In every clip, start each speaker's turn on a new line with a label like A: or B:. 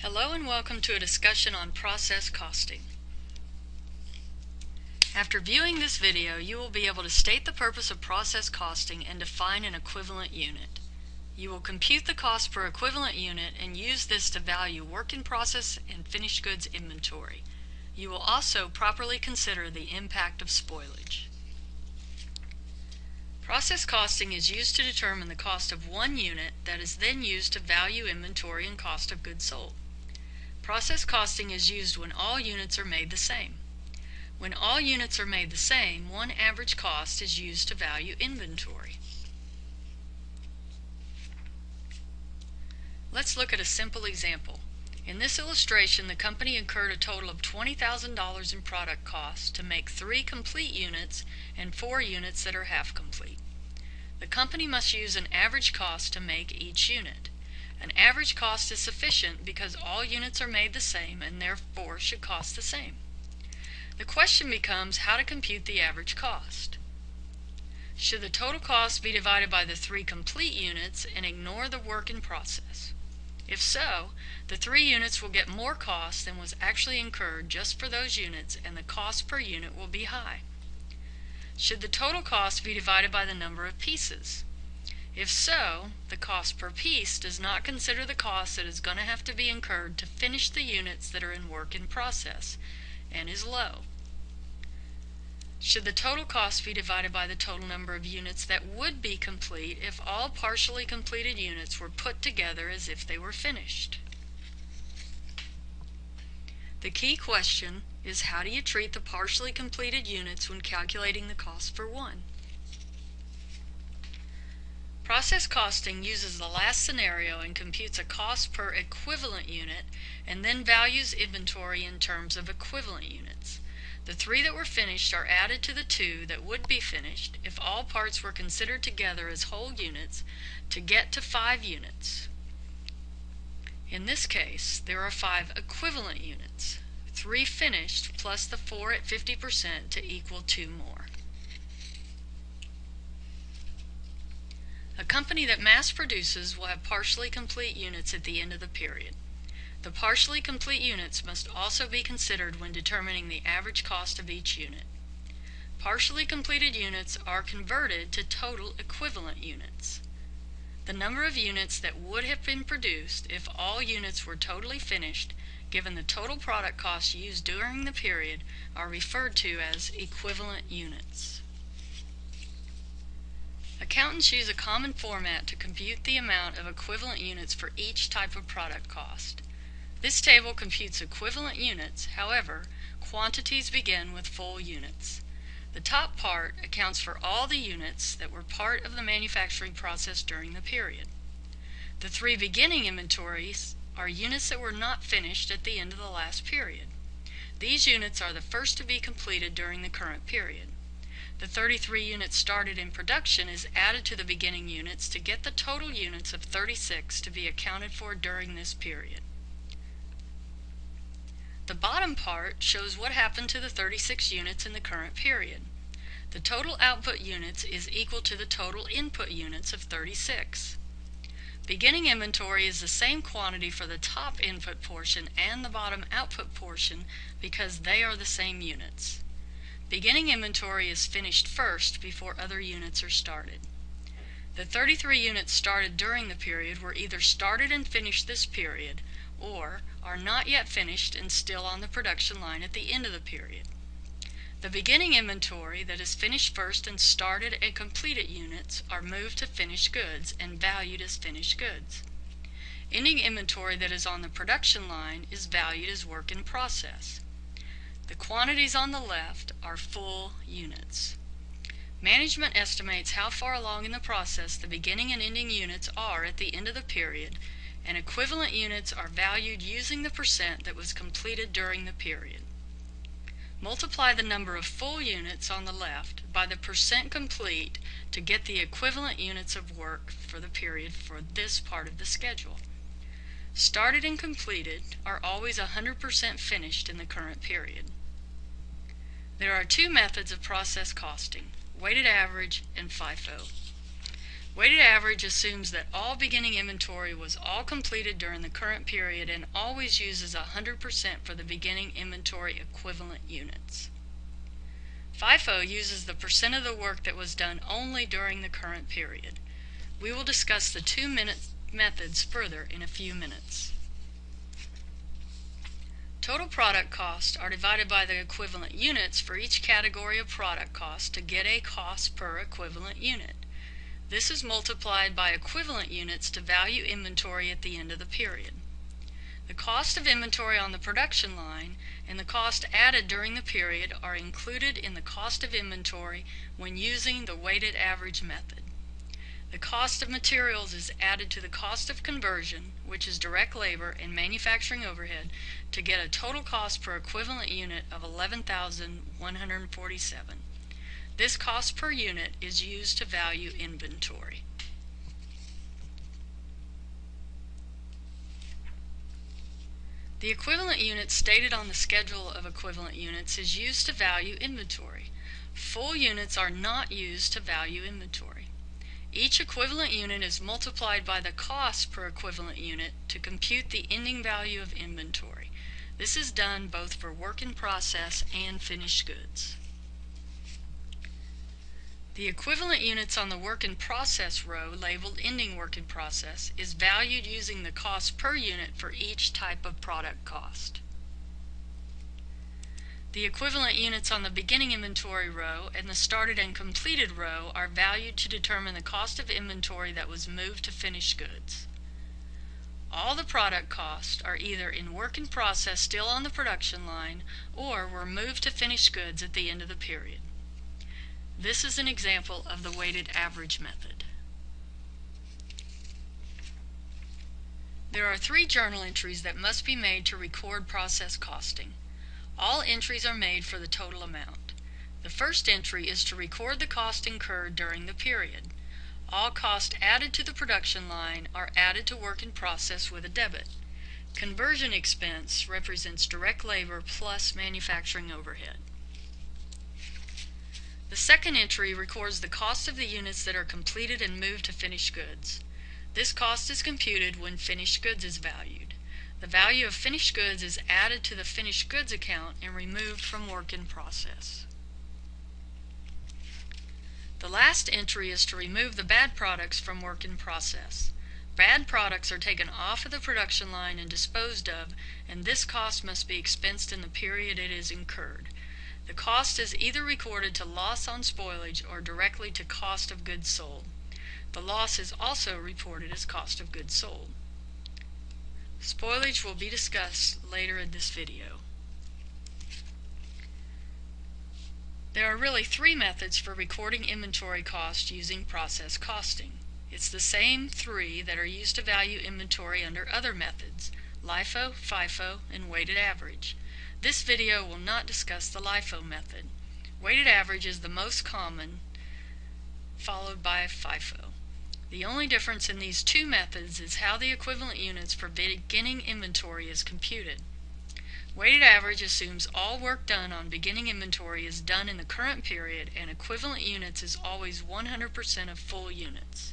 A: Hello and welcome to a discussion on process costing. After viewing this video, you will be able to state the purpose of process costing and define an equivalent unit. You will compute the cost per equivalent unit and use this to value work in process and finished goods inventory. You will also properly consider the impact of spoilage. Process costing is used to determine the cost of one unit that is then used to value inventory and cost of goods sold. Process costing is used when all units are made the same. When all units are made the same, one average cost is used to value inventory. Let's look at a simple example. In this illustration, the company incurred a total of $20,000 in product costs to make three complete units and four units that are half complete. The company must use an average cost to make each unit. An average cost is sufficient because all units are made the same and therefore should cost the same. The question becomes how to compute the average cost. Should the total cost be divided by the three complete units and ignore the work in process? If so, the three units will get more cost than was actually incurred just for those units and the cost per unit will be high. Should the total cost be divided by the number of pieces? If so, the cost per piece does not consider the cost that is going to have to be incurred to finish the units that are in work in process, and is low. Should the total cost be divided by the total number of units that would be complete if all partially completed units were put together as if they were finished? The key question is how do you treat the partially completed units when calculating the cost for one? Process costing uses the last scenario and computes a cost per equivalent unit and then values inventory in terms of equivalent units. The three that were finished are added to the two that would be finished if all parts were considered together as whole units to get to five units. In this case, there are five equivalent units, three finished plus the four at 50% to equal two more. A company that mass produces will have partially complete units at the end of the period. The partially complete units must also be considered when determining the average cost of each unit. Partially completed units are converted to total equivalent units. The number of units that would have been produced if all units were totally finished, given the total product costs used during the period, are referred to as equivalent units. Accountants use a common format to compute the amount of equivalent units for each type of product cost. This table computes equivalent units, however, quantities begin with full units. The top part accounts for all the units that were part of the manufacturing process during the period. The three beginning inventories are units that were not finished at the end of the last period. These units are the first to be completed during the current period. The 33 units started in production is added to the beginning units to get the total units of 36 to be accounted for during this period. The bottom part shows what happened to the 36 units in the current period. The total output units is equal to the total input units of 36. Beginning inventory is the same quantity for the top input portion and the bottom output portion because they are the same units. Beginning inventory is finished first before other units are started. The 33 units started during the period were either started and finished this period or are not yet finished and still on the production line at the end of the period. The beginning inventory that is finished first and started and completed units are moved to finished goods and valued as finished goods. Ending inventory that is on the production line is valued as work in process. The quantities on the left are full units. Management estimates how far along in the process the beginning and ending units are at the end of the period, and equivalent units are valued using the percent that was completed during the period. Multiply the number of full units on the left by the percent complete to get the equivalent units of work for the period for this part of the schedule. Started and completed are always 100% finished in the current period. There are two methods of process costing, weighted average and FIFO. Weighted average assumes that all beginning inventory was all completed during the current period and always uses 100% for the beginning inventory equivalent units. FIFO uses the percent of the work that was done only during the current period. We will discuss the two methods further in a few minutes. Total product costs are divided by the equivalent units for each category of product cost to get a cost per equivalent unit. This is multiplied by equivalent units to value inventory at the end of the period. The cost of inventory on the production line and the cost added during the period are included in the cost of inventory when using the weighted average method. The cost of materials is added to the cost of conversion, which is direct labor and manufacturing overhead, to get a total cost per equivalent unit of 11,147. This cost per unit is used to value inventory. The equivalent unit stated on the schedule of equivalent units is used to value inventory. Full units are not used to value inventory. Each equivalent unit is multiplied by the cost per equivalent unit to compute the ending value of inventory. This is done both for work in process and finished goods. The equivalent units on the work in process row labeled ending work in process is valued using the cost per unit for each type of product cost. The equivalent units on the beginning inventory row and the started and completed row are valued to determine the cost of inventory that was moved to finished goods. All the product costs are either in work in process still on the production line or were moved to finished goods at the end of the period. This is an example of the weighted average method. There are three journal entries that must be made to record process costing. All entries are made for the total amount. The first entry is to record the cost incurred during the period. All costs added to the production line are added to work in process with a debit. Conversion expense represents direct labor plus manufacturing overhead. The second entry records the cost of the units that are completed and moved to finished goods. This cost is computed when finished goods is valued. The value of finished goods is added to the finished goods account and removed from work in process. The last entry is to remove the bad products from work in process. Bad products are taken off of the production line and disposed of, and this cost must be expensed in the period it is incurred. The cost is either recorded to loss on spoilage or directly to cost of goods sold. The loss is also reported as cost of goods sold. Spoilage will be discussed later in this video. There are really three methods for recording inventory cost using process costing. It's the same three that are used to value inventory under other methods, LIFO, FIFO, and weighted average. This video will not discuss the LIFO method. Weighted average is the most common, followed by FIFO. The only difference in these two methods is how the equivalent units for beginning inventory is computed. Weighted average assumes all work done on beginning inventory is done in the current period and equivalent units is always 100% of full units.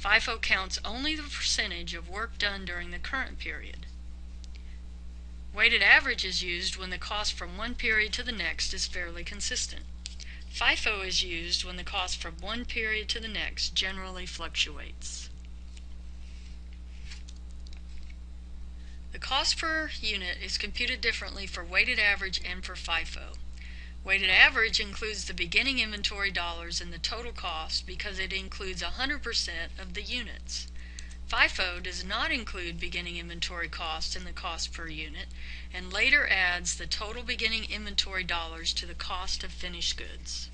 A: FIFO counts only the percentage of work done during the current period. Weighted average is used when the cost from one period to the next is fairly consistent. FIFO is used when the cost from one period to the next generally fluctuates. The cost per unit is computed differently for weighted average and for FIFO. Weighted average includes the beginning inventory dollars in the total cost because it includes 100% of the units. FIFO does not include beginning inventory cost in the cost per unit and later adds the total beginning inventory dollars to the cost of finished goods.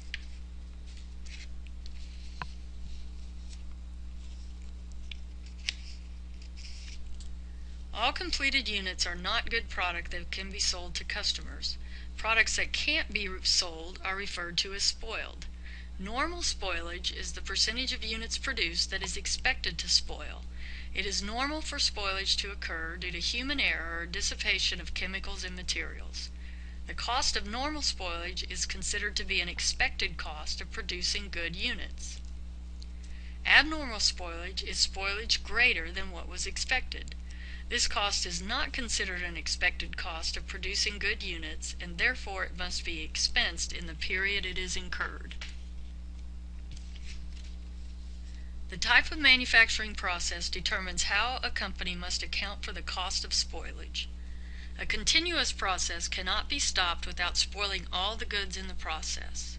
A: All completed units are not good product that can be sold to customers. Products that can't be sold are referred to as spoiled. Normal spoilage is the percentage of units produced that is expected to spoil. It is normal for spoilage to occur due to human error or dissipation of chemicals and materials. The cost of normal spoilage is considered to be an expected cost of producing good units. Abnormal spoilage is spoilage greater than what was expected. This cost is not considered an expected cost of producing good units and therefore it must be expensed in the period it is incurred. The type of manufacturing process determines how a company must account for the cost of spoilage. A continuous process cannot be stopped without spoiling all the goods in the process.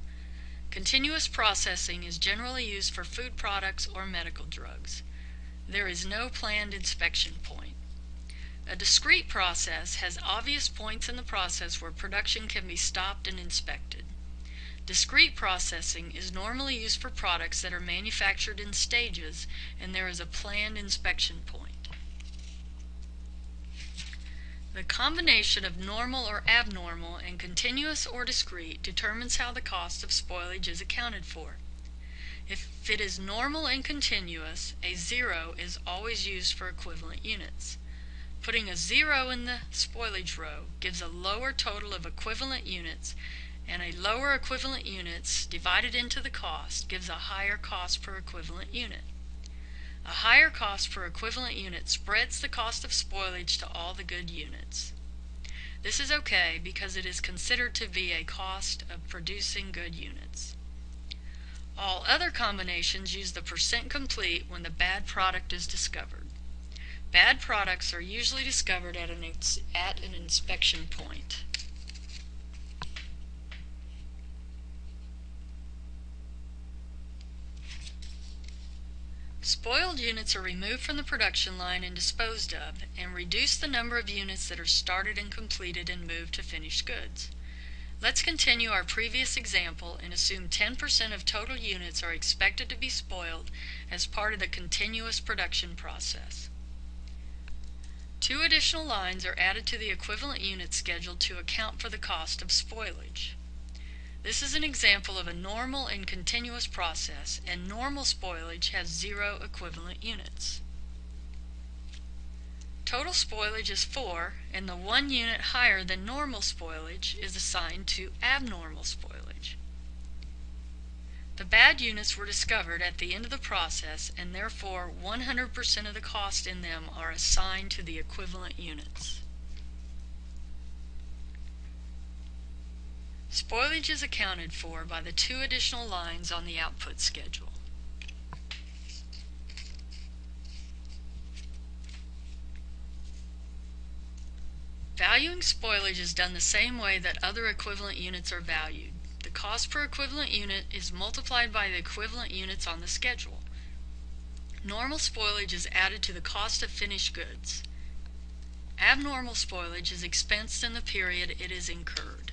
A: Continuous processing is generally used for food products or medical drugs. There is no planned inspection point. A discrete process has obvious points in the process where production can be stopped and inspected. Discrete processing is normally used for products that are manufactured in stages and there is a planned inspection point. The combination of normal or abnormal and continuous or discrete determines how the cost of spoilage is accounted for. If it is normal and continuous, a zero is always used for equivalent units. Putting a zero in the spoilage row gives a lower total of equivalent units and a lower equivalent units divided into the cost gives a higher cost per equivalent unit. A higher cost per equivalent unit spreads the cost of spoilage to all the good units. This is okay because it is considered to be a cost of producing good units. All other combinations use the percent complete when the bad product is discovered. Bad products are usually discovered at an, at an inspection point. Spoiled units are removed from the production line and disposed of, and reduce the number of units that are started and completed and moved to finished goods. Let's continue our previous example and assume 10% of total units are expected to be spoiled as part of the continuous production process. Two additional lines are added to the equivalent unit schedule to account for the cost of spoilage. This is an example of a normal and continuous process, and normal spoilage has zero equivalent units. Total spoilage is 4, and the one unit higher than normal spoilage is assigned to abnormal spoilage. The bad units were discovered at the end of the process and therefore 100% of the cost in them are assigned to the equivalent units. Spoilage is accounted for by the two additional lines on the output schedule. Valuing spoilage is done the same way that other equivalent units are valued The cost per equivalent unit is multiplied by the equivalent units on the schedule. Normal spoilage is added to the cost of finished goods. Abnormal spoilage is expensed in the period it is incurred.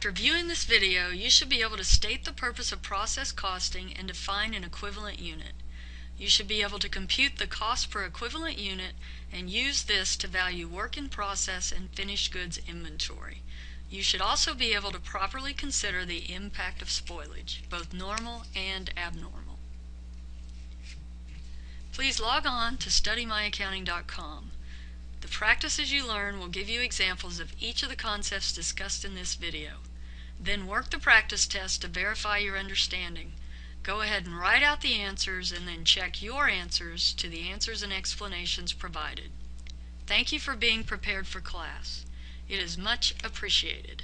A: After viewing this video, you should be able to state the purpose of process costing and define an equivalent unit. You should be able to compute the cost per equivalent unit and use this to value work in process and finished goods inventory. You should also be able to properly consider the impact of spoilage, both normal and abnormal. Please log on to studymyaccounting.com. The practices you learn will give you examples of each of the concepts discussed in this video. Then work the practice test to verify your understanding. Go ahead and write out the answers and then check your answers to the answers and explanations provided. Thank you for being prepared for class. It is much appreciated.